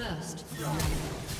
First.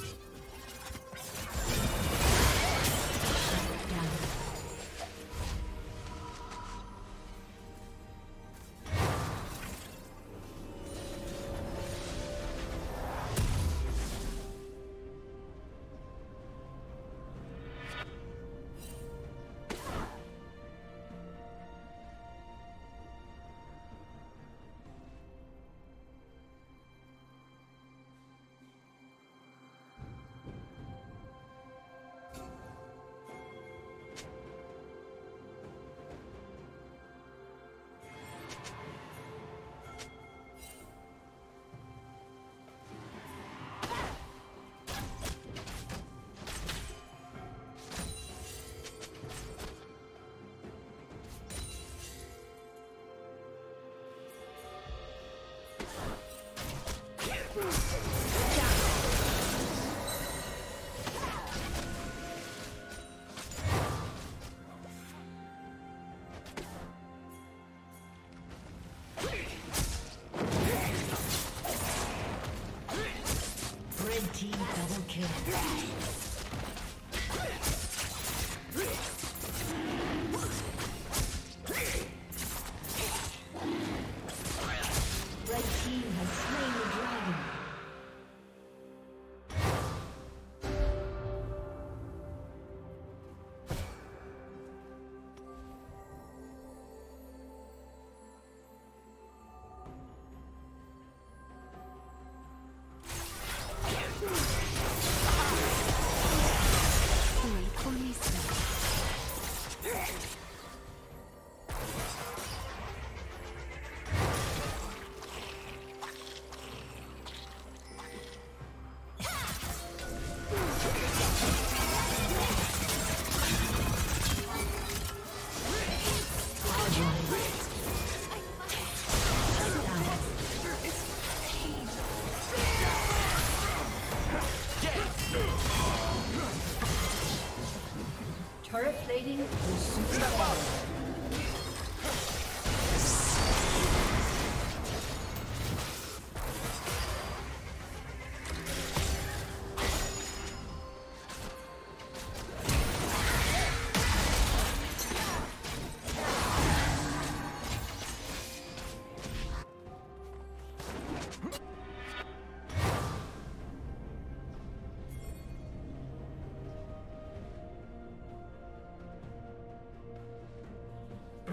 plating will soon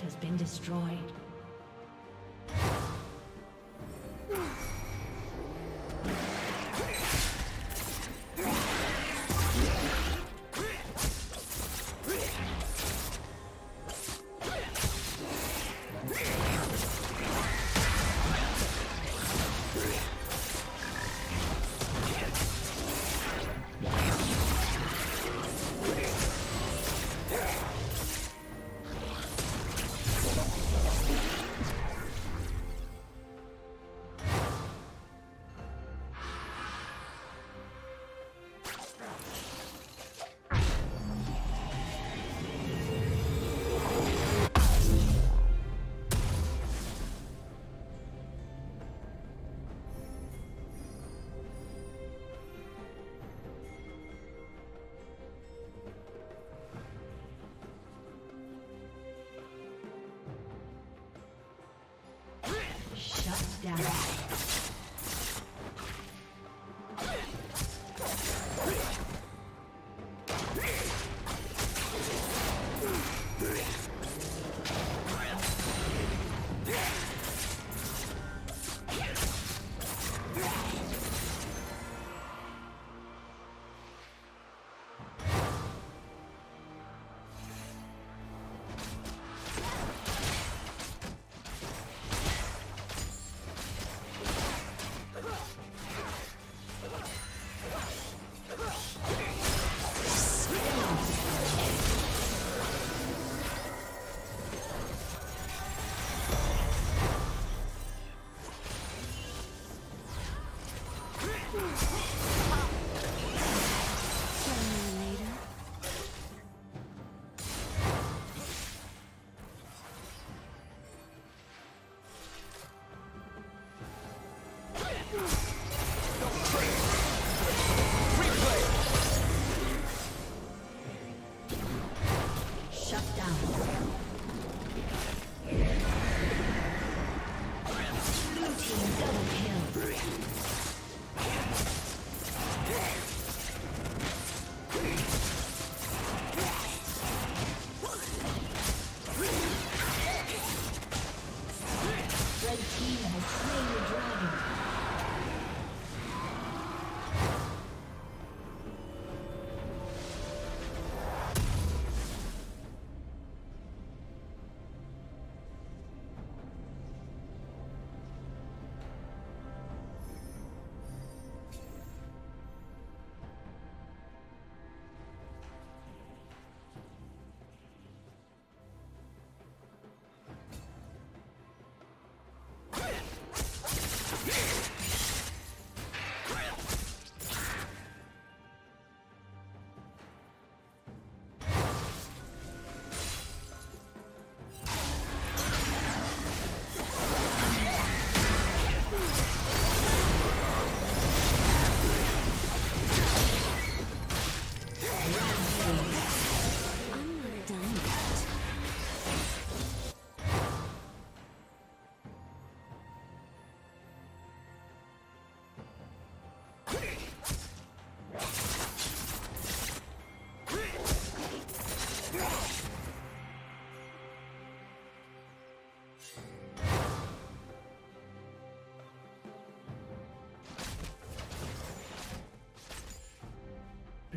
Has been destroyed.